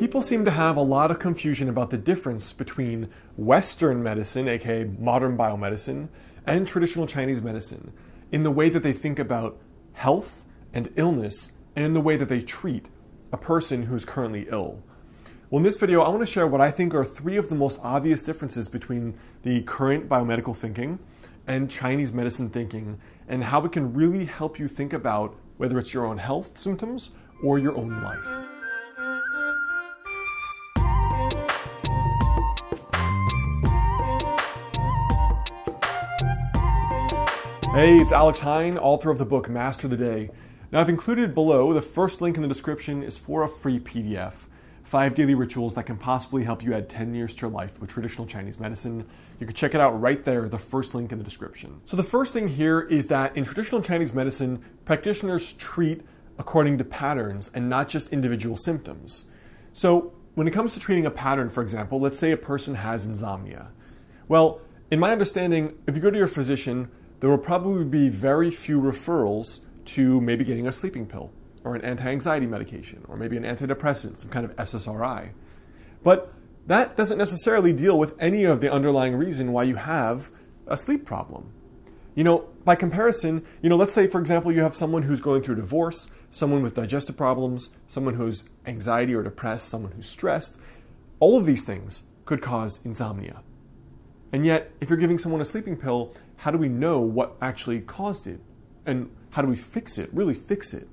People seem to have a lot of confusion about the difference between Western medicine, aka modern biomedicine, and traditional Chinese medicine in the way that they think about health and illness and in the way that they treat a person who's currently ill. Well, in this video, I want to share what I think are three of the most obvious differences between the current biomedical thinking and Chinese medicine thinking, and how it can really help you think about whether it's your own health symptoms or your own life. Hey, it's Alex Heyne, author of the book Master the Day. Now, I've included below the first link in the description is for a free PDF. Five daily rituals that can possibly help you add 10 years to your life with traditional Chinese medicine. You can check it out right there, the first link in the description. So, the first thing here is that in traditional Chinese medicine, practitioners treat according to patterns and not just individual symptoms. So, when it comes to treating a pattern, for example, let's say a person has insomnia. Well, in my understanding, if you go to your physician, there will probably be very few referrals to maybe getting a sleeping pill or an anti anxiety medication or maybe an antidepressant, some kind of SSRI. But that doesn't necessarily deal with any of the underlying reason why you have a sleep problem. You know, by comparison, you know, let's say, for example, you have someone who's going through divorce, someone with digestive problems, someone who's anxiety or depressed, someone who's stressed. All of these things could cause insomnia. And yet, if you're giving someone a sleeping pill, how do we know what actually caused it? And how do we fix it, really fix it?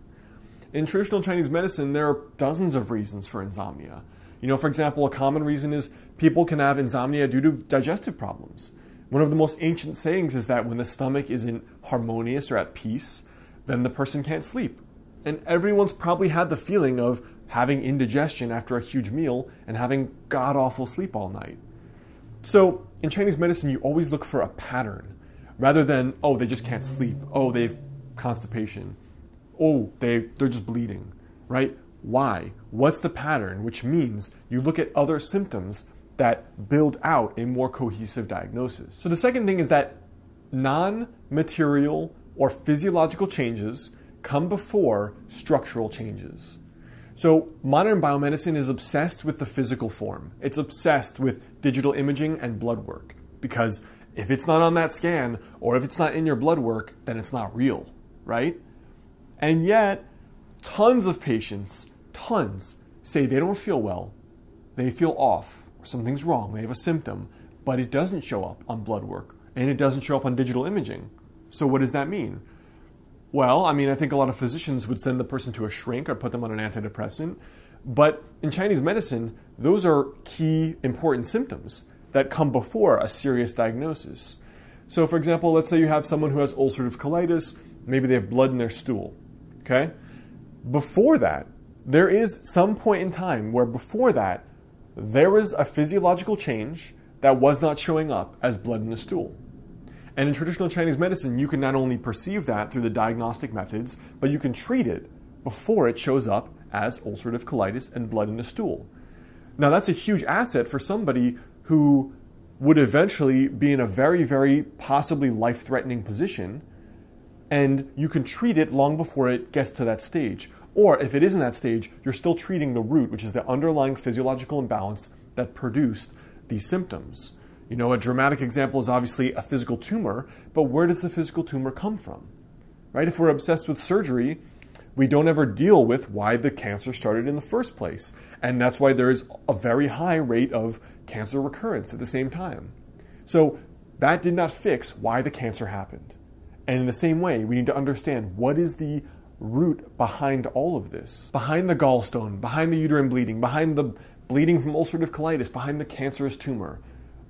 In traditional Chinese medicine, there are dozens of reasons for insomnia. You know, for example, a common reason is people can have insomnia due to digestive problems. One of the most ancient sayings is that when the stomach isn't harmonious or at peace, then the person can't sleep. And everyone's probably had the feeling of having indigestion after a huge meal and having god awful sleep all night. So, in Chinese medicine, you always look for a pattern rather than, oh, they just can't sleep. Oh, they've constipation. Oh, they, they're just bleeding, right? Why? What's the pattern? Which means you look at other symptoms that build out a more cohesive diagnosis. So the second thing is that non material or physiological changes come before structural changes. So modern biomedicine is obsessed with the physical form. It's obsessed with digital imaging and blood work because if it's not on that scan or if it's not in your blood work, then it's not real, right? And yet, tons of patients, tons, say they don't feel well, they feel off, or something's wrong, they have a symptom, but it doesn't show up on blood work and it doesn't show up on digital imaging. So, what does that mean? Well, I mean, I think a lot of physicians would send the person to a shrink or put them on an antidepressant. But in Chinese medicine, those are key important symptoms that come before a serious diagnosis. So, for example, let's say you have someone who has ulcerative colitis, maybe they have blood in their stool. Okay? Before that, there is some point in time where before that, there is a physiological change that was not showing up as blood in the stool. And in traditional Chinese medicine, you can not only perceive that through the diagnostic methods, but you can treat it before it shows up as ulcerative colitis and blood in the stool. Now, that's a huge asset for somebody who would eventually be in a very, very possibly life threatening position, and you can treat it long before it gets to that stage. Or if it isn't that stage, you're still treating the root, which is the underlying physiological imbalance that produced these symptoms. You know, a dramatic example is obviously a physical tumor, but where does the physical tumor come from? Right? If we're obsessed with surgery, we don't ever deal with why the cancer started in the first place. And that's why there is a very high rate of cancer recurrence at the same time. So that did not fix why the cancer happened. And in the same way, we need to understand what is the root behind all of this. Behind the gallstone, behind the uterine bleeding, behind the bleeding from ulcerative colitis, behind the cancerous tumor.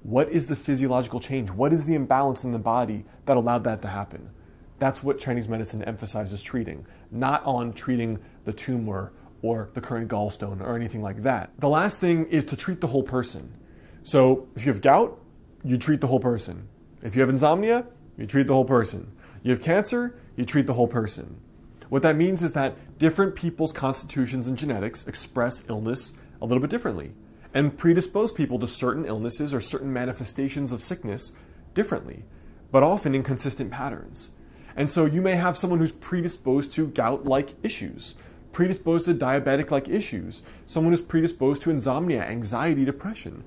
What is the physiological change? What is the imbalance in the body that allowed that to happen? That's what Chinese medicine emphasizes treating, not on treating the tumor or the current gallstone or anything like that. The last thing is to treat the whole person. So if you have gout, you treat the whole person. If you have insomnia, you treat the whole person. You have cancer, you treat the whole person. What that means is that different people's constitutions and genetics express illness a little bit differently and predispose people to certain illnesses or certain manifestations of sickness differently, but often in consistent patterns. And so you may have someone who's predisposed to gout like issues, predisposed to diabetic like issues, someone who's predisposed to insomnia, anxiety, depression,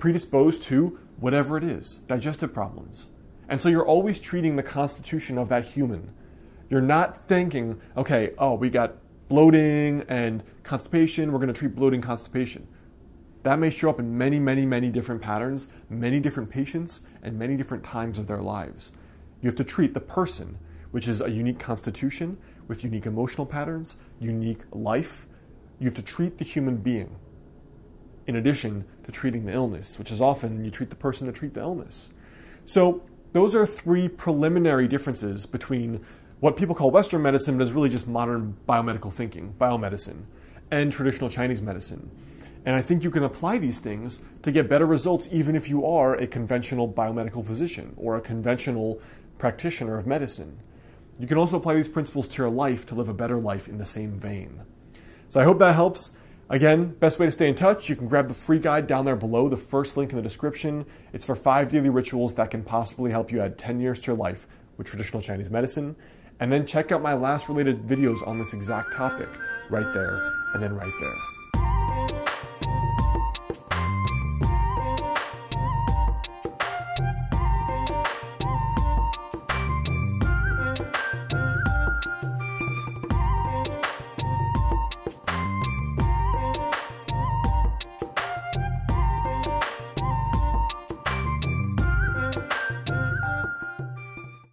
predisposed to whatever it is, digestive problems. And so you're always treating the constitution of that human. You're not thinking, okay, oh, we got bloating and constipation, we're going to treat bloating constipation. That may show up in many, many, many different patterns, many different patients, and many different times of their lives. You have to treat the person, which is a unique constitution with unique emotional patterns, unique life. You have to treat the human being in addition to treating the illness, which is often you treat the person to treat the illness. So, those are three preliminary differences between what people call Western medicine, but is really just modern biomedical thinking, biomedicine, and traditional Chinese medicine. And I think you can apply these things to get better results even if you are a conventional biomedical physician or a conventional practitioner of medicine. You can also apply these principles to your life to live a better life in the same vein. So I hope that helps. Again, best way to stay in touch, you can grab the free guide down there below, the first link in the description. It's for five daily rituals that can possibly help you add 10 years to your life with traditional Chinese medicine. And then check out my last related videos on this exact topic right there and then right there.